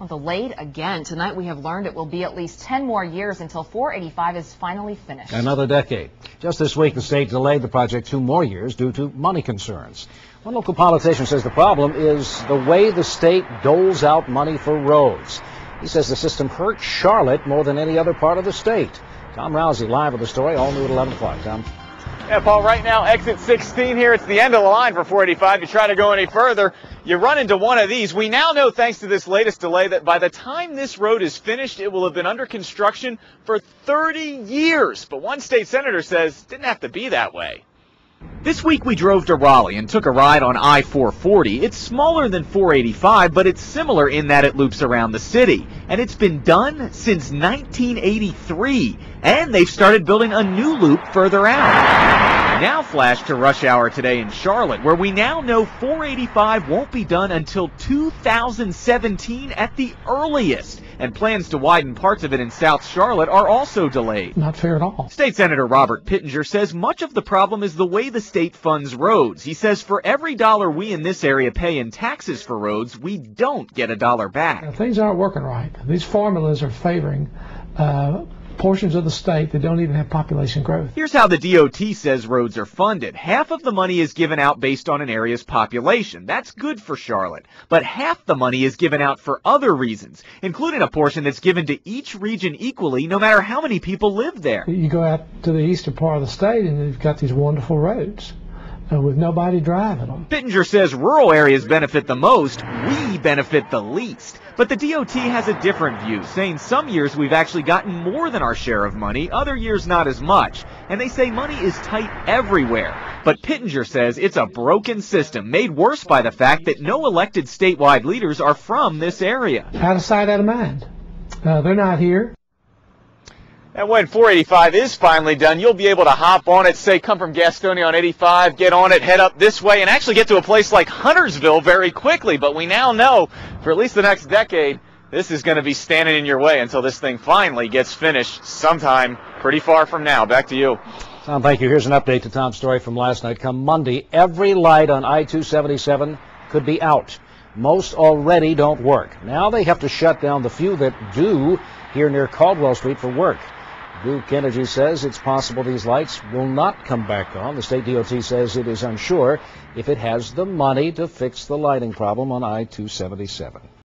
Well, delayed again. Tonight we have learned it will be at least 10 more years until 485 is finally finished. Another decade. Just this week, the state delayed the project two more years due to money concerns. One local politician says the problem is the way the state doles out money for roads. He says the system hurts Charlotte more than any other part of the state. Tom Roussey live with the story, all new at 11 o'clock. Tom. Yeah, Paul, right now, exit 16 here. It's the end of the line for 485. You try to go any further, you run into one of these. We now know, thanks to this latest delay, that by the time this road is finished, it will have been under construction for 30 years. But one state senator says it didn't have to be that way. This week we drove to Raleigh and took a ride on I-440. It's smaller than 485, but it's similar in that it loops around the city. And it's been done since 1983. And they've started building a new loop further out. Now flash to rush hour today in Charlotte, where we now know 485 won't be done until 2017 at the earliest and plans to widen parts of it in South Charlotte are also delayed. Not fair at all. State Senator Robert Pittenger says much of the problem is the way the state funds roads. He says for every dollar we in this area pay in taxes for roads, we don't get a dollar back. Now, things aren't working right. These formulas are favoring uh, portions of the state that don't even have population growth. Here's how the DOT says roads are funded. Half of the money is given out based on an area's population. That's good for Charlotte. But half the money is given out for other reasons, including a portion that's given to each region equally, no matter how many people live there. You go out to the eastern part of the state and you've got these wonderful roads. Uh, with nobody driving them. Pittenger says rural areas benefit the most, we benefit the least. But the DOT has a different view, saying some years we've actually gotten more than our share of money, other years not as much. And they say money is tight everywhere. But Pittenger says it's a broken system, made worse by the fact that no elected statewide leaders are from this area. Out of sight, out of mind. Uh, they're not here. And when 485 is finally done, you'll be able to hop on it, say come from Gastonia on 85, get on it, head up this way, and actually get to a place like Huntersville very quickly. But we now know, for at least the next decade, this is going to be standing in your way until this thing finally gets finished sometime pretty far from now. Back to you. Tom, thank you. Here's an update to Tom's story from last night. Come Monday, every light on I-277 could be out. Most already don't work. Now they have to shut down the few that do here near Caldwell Street for work. Duke Energy says it's possible these lights will not come back on. The state DOT says it is unsure if it has the money to fix the lighting problem on I-277.